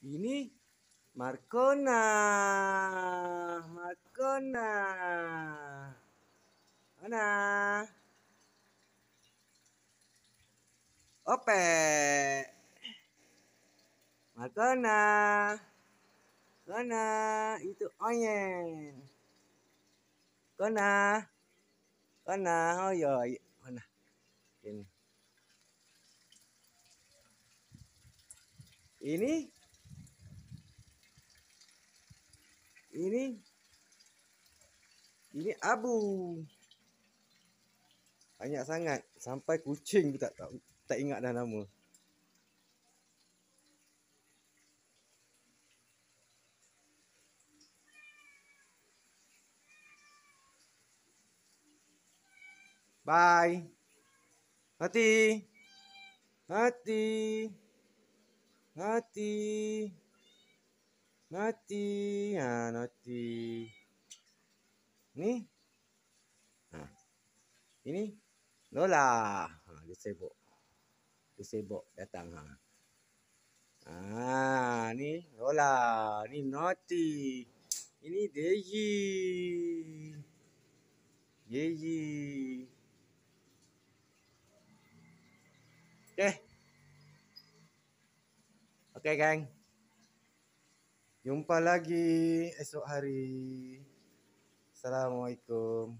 Ini Marcona. Marcona. Mana? Ope. Marcona. Kona, itu onion. Kona. Kona, oh ya, kona. Ini. Ini ini ini abu banyak sangat sampai kucing tak tak, tak ingat dah nama Bye. Hati. Hati. Hati. Nati, ha nati. Ni. Ha. Ini Lola. Ha dia sibuk. Dia sibuk datang ha. Ha ni Lola, ni Nati. Ini Deji. Deji. Okay. Okay, gang. Jumpa lagi esok hari. Assalamualaikum.